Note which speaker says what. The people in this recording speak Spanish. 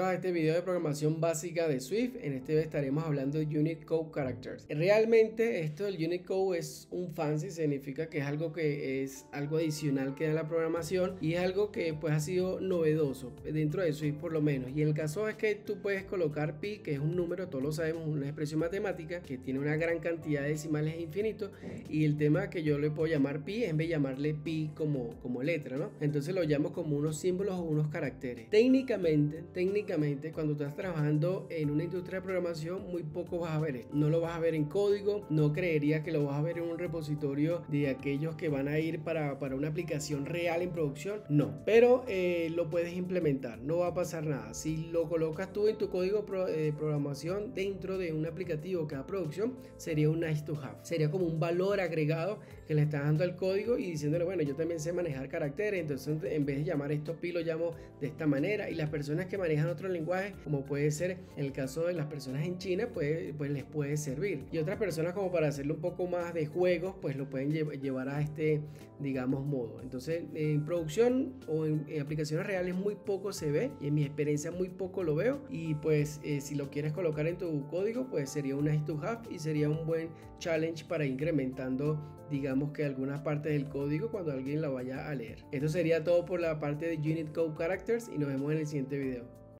Speaker 1: a este video de programación básica de Swift. En este video estaremos hablando de Unit Code Characters. Realmente esto del Unit Code es un fancy, significa que es algo que es algo adicional que da la programación y es algo que pues ha sido novedoso dentro de Swift por lo menos. Y el caso es que tú puedes colocar pi, que es un número, todos lo sabemos, una expresión matemática que tiene una gran cantidad de decimales infinitos y el tema que yo le puedo llamar pi en vez de llamarle pi como, como letra, ¿no? Entonces lo llamo como unos símbolos o unos caracteres. Técnicamente, técnicamente cuando estás trabajando en una industria de programación, muy poco vas a ver esto. No lo vas a ver en código, no creería que lo vas a ver en un repositorio de aquellos que van a ir para, para una aplicación real en producción. No, pero eh, lo puedes implementar, no va a pasar nada. Si lo colocas tú en tu código de eh, programación dentro de un aplicativo que da producción, sería un nice to have. Sería como un valor agregado que le estás dando al código y diciéndole, bueno, yo también sé manejar caracteres, entonces en vez de llamar esto pi, llamo de esta manera. Y las personas que manejan otro lenguaje, como puede ser el caso de las personas en China, pues, pues les puede servir. Y otras personas como para hacerlo un poco más de juegos, pues lo pueden llevar a este, digamos, modo. Entonces, en producción o en, aplicaciones reales muy poco se ve y en mi experiencia muy poco lo veo. Y pues eh, si lo quieres colocar en tu código, pues sería un nice to have y sería un buen challenge para incrementando, digamos que algunas partes del código cuando alguien la vaya a leer. Esto sería todo por la parte de Unit Code Characters y nos vemos en el siguiente video.